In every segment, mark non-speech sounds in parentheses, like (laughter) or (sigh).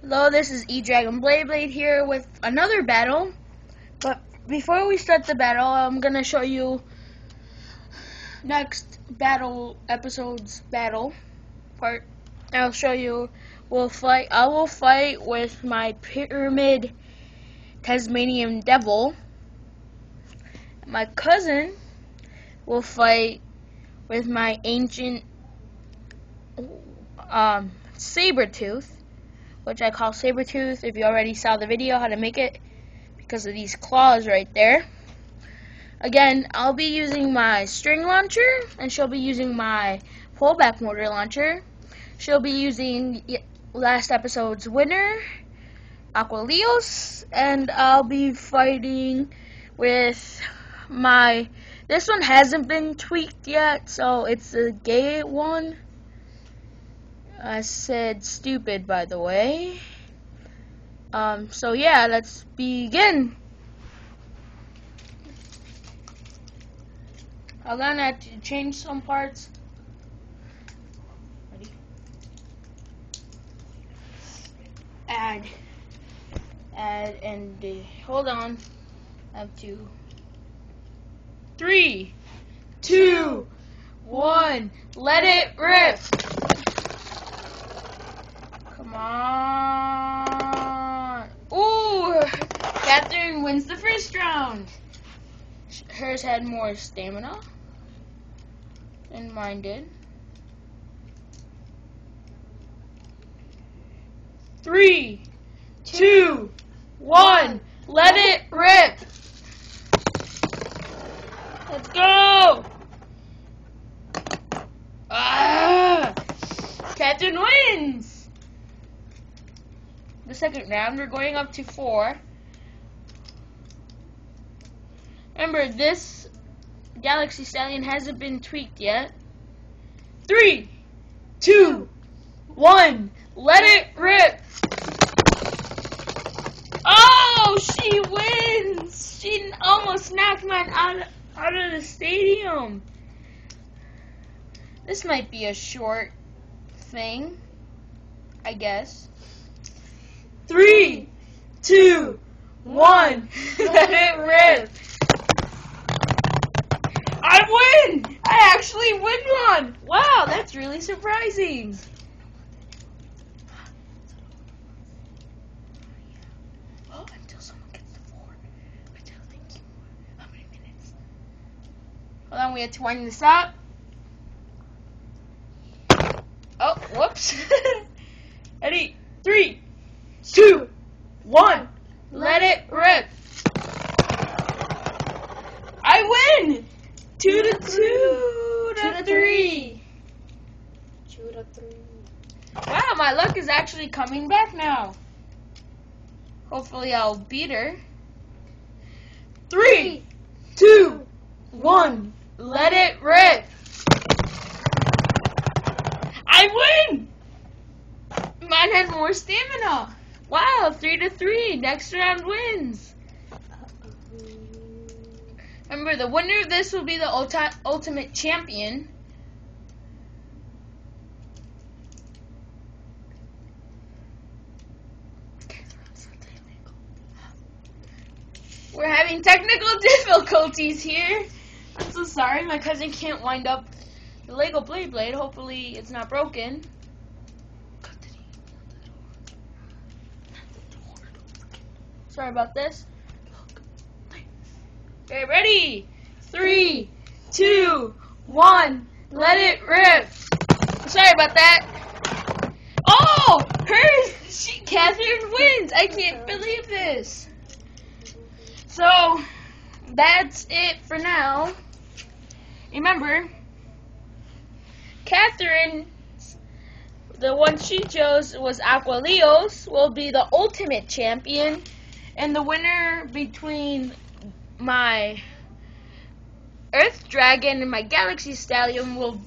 Hello, this is E-Dragon Blade here with another battle. But before we start the battle, I'm gonna show you next battle episode's battle part. I'll show you. We'll fight. I will fight with my Pyramid Tasmanian Devil. My cousin will fight with my ancient um, Sabertooth, which I call Sabertooth if you already saw the video how to make it because of these claws right there. Again, I'll be using my string launcher and she'll be using my pullback mortar launcher. She'll be using last episode's winner, Aqualeos, and I'll be fighting with my this one hasn't been tweaked yet, so it's a gay one. I said stupid, by the way. Um, so yeah, let's begin. Hold on, I have to change some parts. Ready? Add. Add and uh, hold on. I have to. Three, two, one. Let it rip. On. Ooh! Catherine wins the first round. Hers had more stamina than mine did. Three, two, one. Let it rip. Let's go. Ah! Catherine wins the second round. We're going up to four. Remember, this Galaxy Stallion hasn't been tweaked yet. Three, two, one, let it rip! Oh, she wins! She almost knocked mine out, out of the stadium. This might be a short thing, I guess. Three, two, one. (laughs) Let it rip. I win! I actually win one! Wow, that's really surprising. Oh, until someone gets the four. Until. How many minutes? Hold on, we have to wind this up. Oh, whoops. (laughs) Ready? Three, two, one. Let it rip. I win. Two to two to three. Two to three. Wow, my luck is actually coming back now. Hopefully, I'll beat her. Three, two, one. Let it rip. I win. Mine has more stamina. Wow, three to three. Next round wins. Remember, the winner of this will be the ulti ultimate champion. We're having technical (laughs) difficulties here. I'm so sorry, my cousin can't wind up the Lego Blade Blade. Hopefully, it's not broken. Sorry about this. Okay, ready? Three, two, one. Let it rip. Sorry about that. Oh, her, she, Catherine wins. I can't believe this. So, that's it for now. Remember, Catherine, the one she chose was Aqualeos, will be the ultimate champion. And the winner between my Earth Dragon and my Galaxy Stallion will,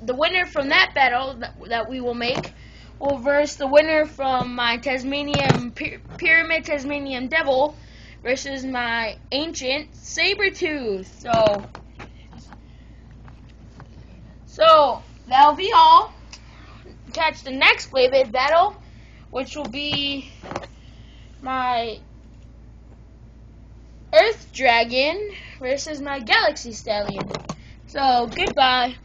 the winner from that battle that, that we will make, will verse the winner from my Tasmanian Pyramid Tasmanian Devil versus my Ancient Sabertooth. So, so that'll be all. catch the next Beyblade battle, which will be my Earth Dragon versus my Galaxy Stallion. So, goodbye.